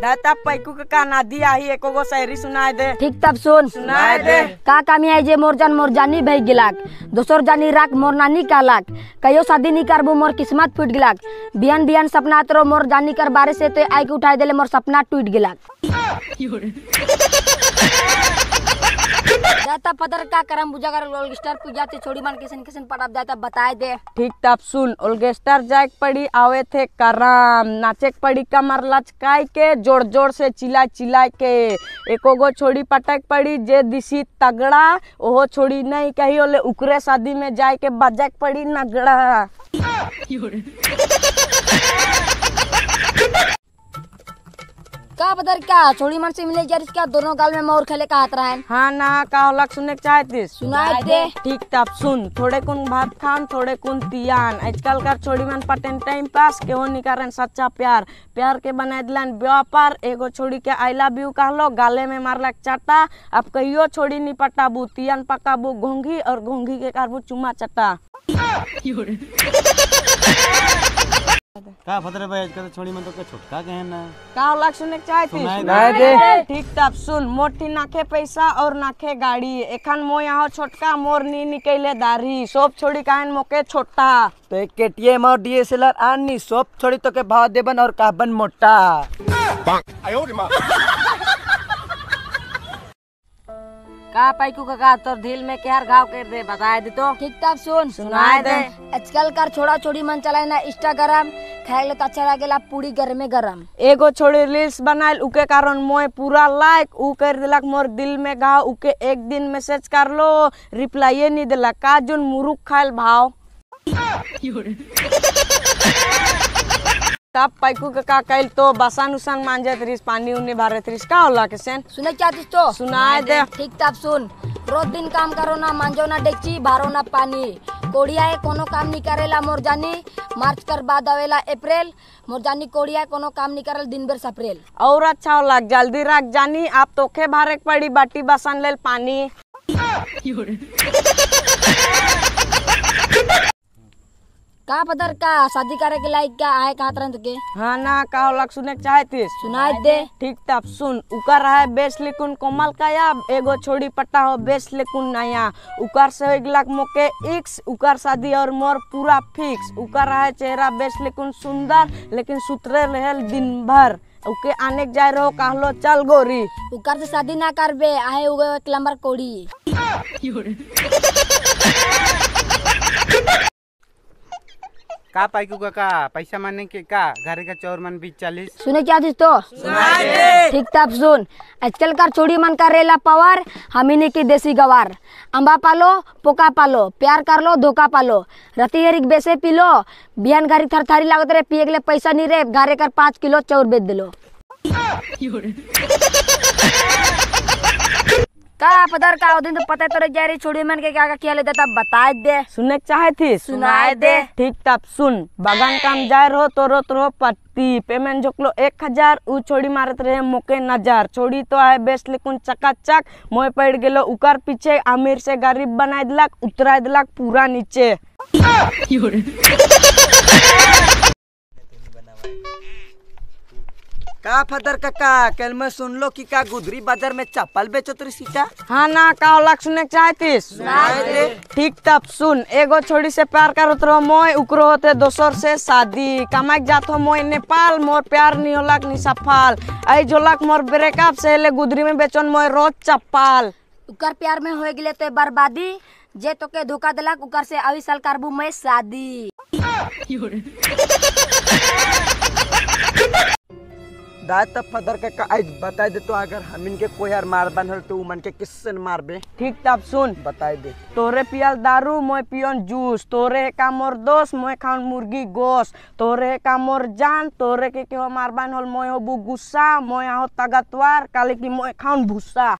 दाता पैकू के का नादी आई एको गो शहरी सुनाए दे ठीक तब सुन सुनाए दे का कमी आई जे मोर जान मोर जानी भई गिलाक दोसर जानी राख मोर नानी कालाक कयो शादी नी करबू मोर किस्मत फूट गिलाक बियन बियन सपना तरो मोर जानी कर बारे से तो आई के उठाई देले मोर सपना टूट गिलाक जाता पदर का करम बुझा कर लोल स्टार पूजा ते छोड़ी मन किसन किसन पड़ब जाता बताए दे। ठीक तब सुन ओल्गेस्टर जाए पड़ी आवे थे करम। नाचे पड़ी कमर लचकाई के ज़ोर ज़ोर से चिल्ला चिल्ला के। एको गो छोड़ी पटक पड़ी जे दिसी तगड़ा ओहो छोड़ी नहीं कही ओले उकरे शादी में जाए के बजा के पड़ी नगड़ा का पदर का छोड़ी मन से मिले जा इसका दोनों गाल में मोर खेले का हाथ रहा है। हाँ ना का होलक सुने के चाहतीस सुनाए दे। ठीक तब सुन। थोड़े कुन भात खान थोड़े कुन तियान। आजकल का छोड़ी मन पटेन टाइम पास के केहो निकारन सच्चा प्यार। प्यार के बना दिलन व्यापार एगो छोड़ी के आई लव यू कहलो गाले में मारलक चाटा। अब कहियो छोड़ी नहीं पटाबू तियान पकाबू घोंघी और घोंघी के कारबू चुमा चटा। का फदर भाई का छोड़ी मन तो के छोटका कहना ना का लक्षण एक चाय थी सुनाए सुनाए दे। ठीक तब सुन मोटी नाखे पैसा और नाखे गाड़ी। एखन मो यहाँ छोटका मोर नी निकले दाढ़ी। सब छोड़ी काहन मोके छोटा तो एक केटीएम और डीएसएलआर आनी सब छोड़ी तो के भाव देबन और कहबन मोटा। का पैकू का तोर दिल में केहर घाव कर दे बताए दे तो। ठीक तब सुन सुनाए दे। आजकल कर छोड़ा छोड़ी मन चलाए ना इंस्टाग्राम खाए तो अच्छा लागेला पूरी गरमे गरम। एगो छोड़ी रील्स बनाइल उके कारण मोए पूरा लाइक उ कर दिलक मोर दिल में घाव उके एक दिन मैसेज कर लो रिप्लाई नहीं दिलक। का जोन मुरुख खाइल भाव? तब पैकू के का कैल तो बसान उसान मांजत रिस पानी उन्नी भरत रिस। का होला के सेन? सुने क्या चाहतीस तो? सुनाए दे। ठीक तब सुन। रोज दिन काम करो ना मांजो ना डेक्ची भारो ना पानी। कोड़िया है कोनो काम नहीं करेला मोर जानी। मार्च कर बाद आवेला अप्रैल। मोर जानी कोड़िया है कोनो काम नहीं करेला दिन भर अप्रैल और अच्छा होला जल्दी रख जानी। आप तोखे भरे पड़ी बाटी बसन लेल पानी। का पदर का शादी करे के लायक क्या आए का तरह के? हाँ ना का होला सुने के चाहतीस? सुनाए दे। ठीक तब सुन। उकर है बेस लिकुन कोमल काया एगो छोड़ी पट्टा हो बेस लिकुन नया उकर से एक लाख मोके एक्स उकर शादी और मोर पूरा फिक्स। उकर है चेहरा बेस लिकुन सुंदर लेकिन सुतरे रहल दिन भर। उके आने के जाए रहो कहलो चल गोरी। उकर से शादी ना करबे आए उगे एक लंबर कोड़ी। का पाइकू का का? पैसा माने के का? घर का चौर मन बीस चालीस। सुने क्या चीज़ तो? ठीक तब सुन। आजकल का छोड़ी मन का रेला पवार हमीने की देसी गवार। अंबा पालो पोका पालो प्यार कर लो धोखा पालो। रति हरिक बेसे पी लो। बिहान घरी थर थारी लागत रे पिए के लिए पैसा नहीं रे घरे कर पाँच किलो चौर बेच दिलो। का पदर का दिन तो पता तो जा रही छोड़ी मन के क्या क्या किया ले देता बताए दे सुने के चाहे थी सुनाए दे। ठीक तब सुन बगान काम जाए रहो तो रोत रहो पत्ती पेमेंट जोकलो एक हज़ार उ छोड़ी मारत रहे मोके नज़र छोड़ी तो आए बेस लेकुन चकाचक मोए पड़ गेलो उकर पीछे अमीर से गरीब बनाए दिलक उतरा दिलक पूरा नीचे का फदर काका कल मैं सुन लो कि का गुदरी बाज़ार में चप्पल बेचो तो सीटा हाँ ना का होलक सुने के चाहतीस ठीक तब सुन एगो छोड़ी से प्यार करत रहो मोय उकरो होते दोसर से शादी। कमाई जात हो मोय नेपाल मोर प्यार नहीं होलक नि सफल। आई झोलक मोर ब्रेकअप से ले गुदरी में बेचन मोय रोज चप्पल। उकर प्यार में हो गए तो बर्बादी जे तो के धोखा दिलक उकर से अभी साल करबू मैं शादी। दाद तब फदर काका आज बता दे तो अगर हम इनके कोई यार मार बनल तो उमन के किससे मारबे? ठीक तब सुन। बताई दे। तोरे पियल दारू मोय पियन जूस। तोरे का मोर दोस्त मोय खान मुर्गी गोश्त तोरे का मोर जान तोरे के केहो मारबान होल मोय होबू गुस्सा मोय हो तगतवार काले की मोय खान भूसा।